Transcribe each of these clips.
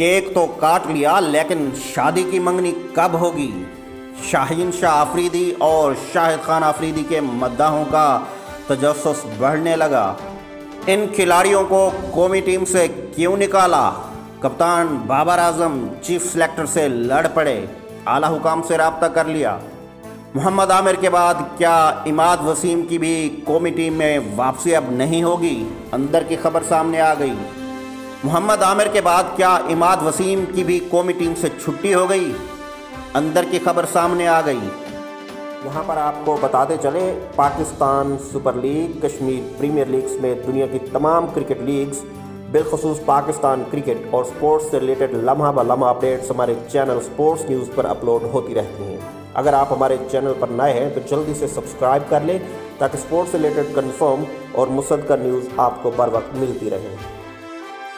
Cake तो काट लिया, लेकिन शादी की मंगनी कब होगी? शाहीन शाह आफरीदी और शाहिद खान आफरीदी के मद्दाहों का तजस बढ़ने लगा। इन खिलाड़ियों को कौमी टीम से क्यों निकाला? कप्तान बाबर आज़म चीफ सेलेक्टर से लड़ पड़े, आला हुकाम से रबता कर लिया। मोहम्मद आमिर के बाद क्या इमाद वसीम की भी कौमी टीम में वापसी अब नहीं होगी? अंदर की खबर सामने आ गई। मोहम्मद आमिर के बाद क्या इमाद वसीम की भी कौमी टीम से छुट्टी हो गई? अंदर की खबर सामने आ गई। यहाँ पर आपको बताते चले, Pakistan super league, Kashmir premier leagues में दुनिया की तमाम क्रिकेट लीग्स, बिलखसूस पाकिस्तान क्रिकेट और स्पोर्ट्स से रिलेटेड लम्हा ब लम्हा अपडेट्स हमारे चैनल स्पोर्ट्स न्यूज़ पर अपलोड होती रहती हैं। अगर आप हमारे चैनल पर नए हैं तो जल्दी से सब्सक्राइब कर लें, ताकि स्पोर्ट्स से रिलेटेड कन्फर्म और मुसद न्यूज़ आपको बर वक्त मिलती रहे।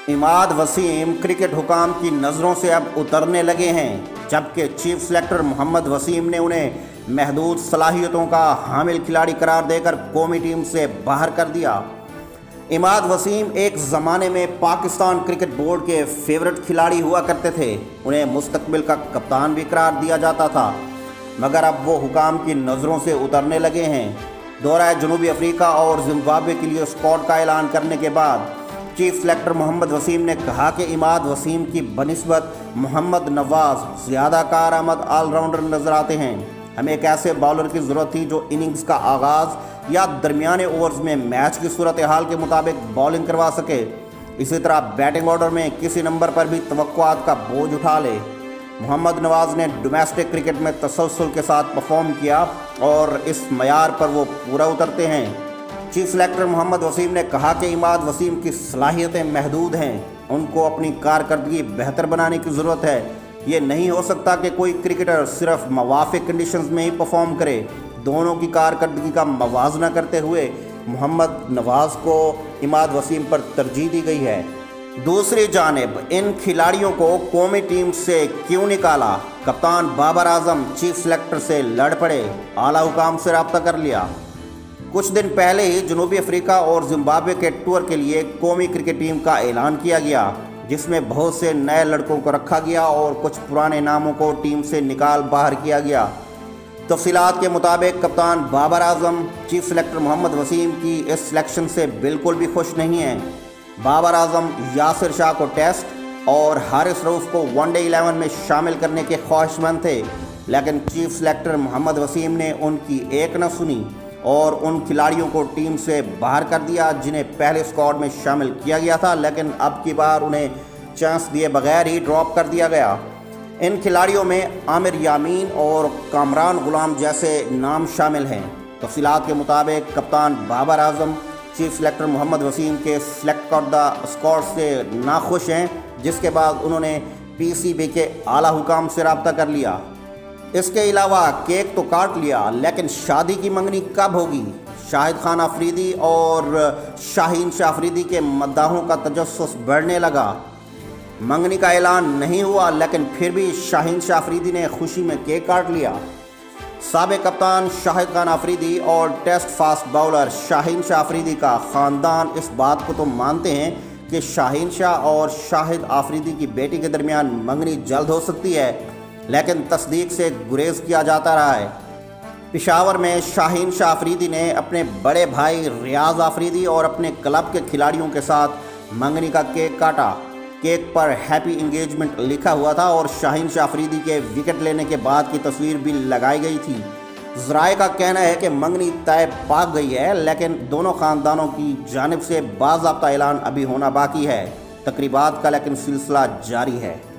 इमाद वसीम क्रिकेट हुकाम की नज़रों से अब उतरने लगे हैं, जबकि चीफ सेलेक्टर मोहम्मद वसीम ने उन्हें महदूद सलाहियतों का हामिल खिलाड़ी करार देकर कौमी टीम से बाहर कर दिया। इमाद वसीम एक ज़माने में पाकिस्तान क्रिकेट बोर्ड के फेवरेट खिलाड़ी हुआ करते थे। उन्हें मुस्तबिल का कप्तान भी करार दिया जाता था। मगर अब वो हुकाम की नज़रों से उतरने लगे हैं। दौरा जनूबी अफ्रीका और जिम्बाब्वे के लिए स्कॉट का ऐलान करने के बाद चीफ सेलेक्टर मोहम्मद वसीम ने कहा कि इमाद वसीम की बनस्बत मोहम्मद नवाज़ ज़्यादा कारआमद ऑलराउंडर नज़र आते हैं। हमें एक ऐसे बॉलर की ज़रूरत थी जो इनिंग्स का आगाज़ या दरमियाने ओवर्स में मैच की सूरत हाल के मुताबिक बॉलिंग करवा सके। इसी तरह बैटिंग ऑर्डर में किसी नंबर पर भी तो का बोझ उठा ले। मोहम्मद नवाज़ ने डोमेस्टिक क्रिकेट में तसलसल के साथ परफॉर्म किया और इस मैार पर वो पूरा उतरते हैं। चीफ सेलेक्टर मोहम्मद वसीम ने कहा कि इमाद वसीम की सलाहियतें महदूद हैं। उनको अपनी कारकर्दगी बेहतर बनाने की ज़रूरत है। ये नहीं हो सकता कि कोई क्रिकेटर सिर्फ़ मवाफ़ कंडीशंस में ही परफॉर्म करे। दोनों की कारकर्दगी का मवाजना करते हुए मोहम्मद नवाज़ को इमाद वसीम पर तरजीह दी गई है। दूसरी जानब, इन खिलाड़ियों को कौमी टीम से क्यों निकाला? कप्तान बाबर आज़म चीफ सेलेक्टर से लड़ पड़े। आला हुकाम से रबता कर लिया। कुछ दिन पहले ही जनूबी अफ्रीका और जिम्बाब्वे के टूर के लिए कौमी क्रिकेट टीम का ऐलान किया गया, जिसमें बहुत से नए लड़कों को रखा गया और कुछ पुराने नामों को टीम से निकाल बाहर किया गया। तफसीत के मुताबिक कप्तान बाबर आज़म, चीफ सेलेक्टर मोहम्मद वसीम की इस सिलेक्शन से बिल्कुल भी खुश नहीं हैं। बाबर आज़म, यासिर शाह को टेस्ट और हारिस रऊफ़ को वनडे इलेवन में शामिल करने के ख्वाहिशमंद थे, लेकिन चीफ सेलेक्टर मोहम्मद वसीम ने उनकी एक न सुनी। और उन खिलाड़ियों को टीम से बाहर कर दिया, जिन्हें पहले स्क्वाड में शामिल किया गया था, लेकिन अब की बार उन्हें चांस दिए बगैर ही ड्रॉप कर दिया गया। इन खिलाड़ियों में आमिर यामीन और कामरान गुलाम जैसे नाम शामिल हैं। तफसीत के मुताबिक कप्तान बाबर आज़म चीफ सेलेक्टर मोहम्मद वसीम के सिलेक्ट करदा स्कॉड से नाखुश हैं, जिसके बाद उन्होंने पीसीबी के आला हुकाम से रबता कर लिया। इसके अलावा केक तो काट लिया, लेकिन शादी की मंगनी कब होगी? शाहिद खान अफरीदी और शाहीन शाह अफरीदी के मद्दाहों का तजस बढ़ने लगा। मंगनी का ऐलान नहीं हुआ, लेकिन फिर भी शाहीन शाह अफरीदी ने खुशी में केक काट लिया। सबक कप्तान शाहिद खान अफरीदी और test fast bowler Shaheen Shah Afridi का ख़ानदान। इस बात को तो मानते हैं कि शाहीन शाह और शाहिद आफरीदी की बेटी के दरमियान मंगनी जल्द हो सकती है। लेकिन तस्दीक से गुरेज किया जाता रहा है। पिशावर में शाहीन शाह आफरीदी ने अपने बड़े भाई रियाज आफरीदी और अपने क्लब के खिलाड़ियों के साथ मंगनी का केक काटा। केक पर हैप्पी इंगेजमेंट लिखा हुआ था और शाहीन शाह आफरीदी के विकेट लेने के बाद की तस्वीर भी लगाई गई थी। जराए का कहना है कि मंगनी तय पाक गई है, लेकिन दोनों ख़ानदानों की जानब से बाबा ऐलान अभी होना बाकी है। तकरीबा का लेकिन सिलसिला जारी है।